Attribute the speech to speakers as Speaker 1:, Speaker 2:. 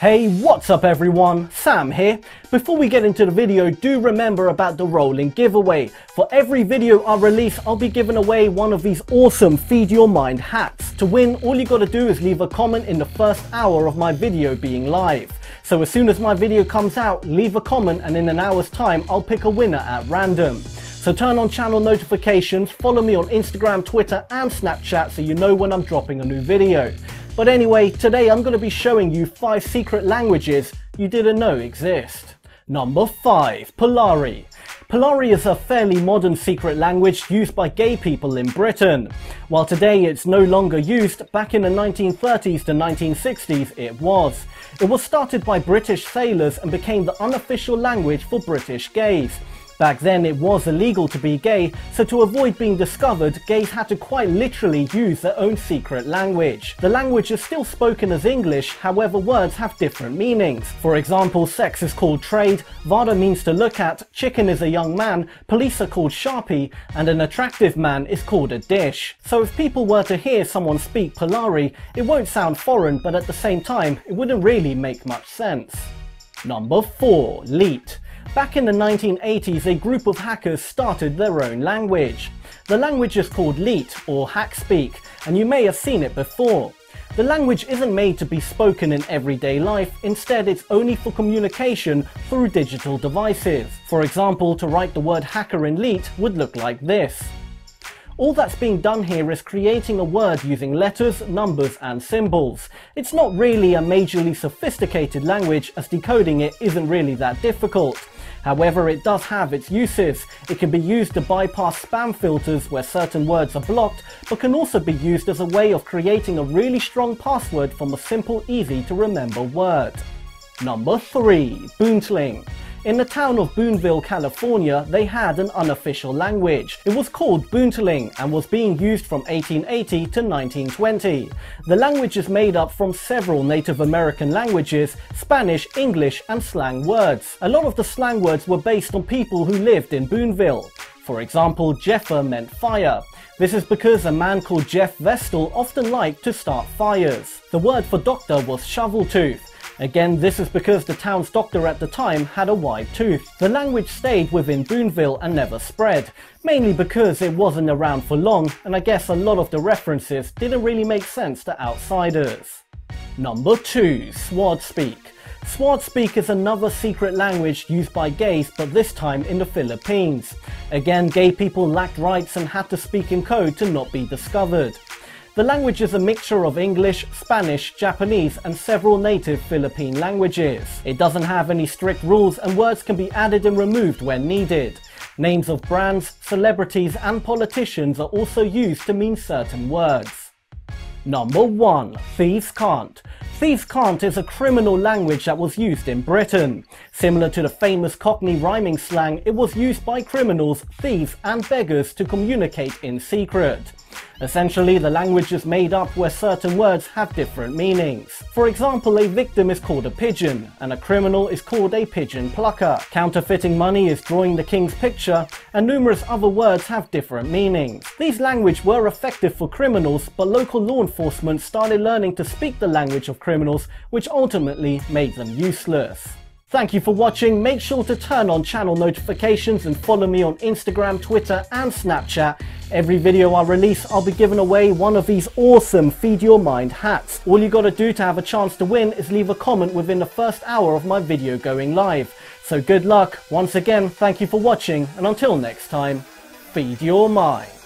Speaker 1: Hey, what's up everyone? Sam here. Before we get into the video, do remember about the rolling giveaway. For every video I release, I'll be giving away one of these awesome Feed Your Mind hats. To win, all you gotta do is leave a comment in the first hour of my video being live. So as soon as my video comes out, leave a comment and in an hour's time, I'll pick a winner at random. So turn on channel notifications, follow me on Instagram, Twitter and Snapchat so you know when I'm dropping a new video. But anyway, today I'm going to be showing you 5 secret languages you didn't know exist. Number 5. Polari. Polari is a fairly modern secret language used by gay people in Britain. While today it's no longer used, back in the 1930s to 1960s it was. It was started by British sailors and became the unofficial language for British gays. Back then it was illegal to be gay, so to avoid being discovered, gays had to quite literally use their own secret language. The language is still spoken as English, however words have different meanings. For example, sex is called trade, vada means to look at, chicken is a young man, police are called sharpie, and an attractive man is called a dish. So if people were to hear someone speak Polari, it won't sound foreign, but at the same time, it wouldn't really make much sense. Number 4. Leet. Back in the 1980s, a group of hackers started their own language. The language is called Leet or Hackspeak, and you may have seen it before. The language isn't made to be spoken in everyday life, instead it's only for communication through digital devices. For example, to write the word hacker in Leet would look like this. All that's being done here is creating a word using letters, numbers and symbols. It's not really a majorly sophisticated language as decoding it isn't really that difficult. However, it does have its uses. It can be used to bypass spam filters where certain words are blocked, but can also be used as a way of creating a really strong password from a simple, easy to remember word. Number 3. Boontling. In the town of Boonville, California, they had an unofficial language. It was called Boontling and was being used from 1880 to 1920. The language is made up from several Native American languages, Spanish, English and slang words. A lot of the slang words were based on people who lived in Boonville. For example, Jeffer meant fire. This is because a man called Jeff Vestal often liked to start fires. The word for doctor was shovel tooth. Again, this is because the town's doctor at the time had a wide tooth. The language stayed within Boonville and never spread, mainly because it wasn't around for long and I guess a lot of the references didn't really make sense to outsiders. Number 2. Swardspeak. Swardspeak is another secret language used by gays but this time in the Philippines. Again, gay people lacked rights and had to speak in code to not be discovered. The language is a mixture of English, Spanish, Japanese and several native Philippine languages. It doesn't have any strict rules and words can be added and removed when needed. Names of brands, celebrities and politicians are also used to mean certain words. Number 1. Thieves Cant. Thieves Cant is a criminal language that was used in Britain. Similar to the famous Cockney rhyming slang, it was used by criminals, thieves and beggars to communicate in secret. Essentially, the language is made up where certain words have different meanings. For example, a victim is called a pigeon, and a criminal is called a pigeon plucker. Counterfeiting money is drawing the king's picture, and numerous other words have different meanings. These languages were effective for criminals, but local law enforcement started learning to speak the language of criminals, which ultimately made them useless. Thank you for watching, make sure to turn on channel notifications and follow me on Instagram, Twitter and Snapchat. Every video I release I'll be giving away one of these awesome Feed Your Mind hats. All you gotta do to have a chance to win is leave a comment within the first hour of my video going live. So good luck, once again thank you for watching and until next time, feed your mind.